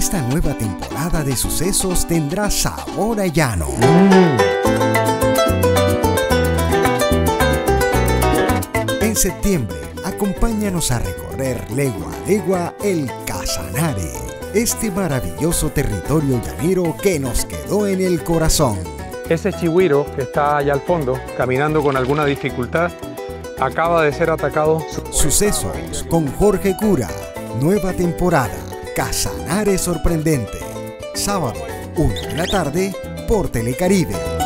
esta nueva temporada de sucesos tendrá sabor a llano. En septiembre, acompáñanos a recorrer legua a legua el Casanare, este maravilloso territorio llanero que nos quedó en el corazón. Ese chihuiro que está allá al fondo, caminando con alguna dificultad, acaba de ser atacado. Sucesos con Jorge Cura, nueva temporada, Casanare sorprendente, sábado, 1 de la tarde, por Telecaribe.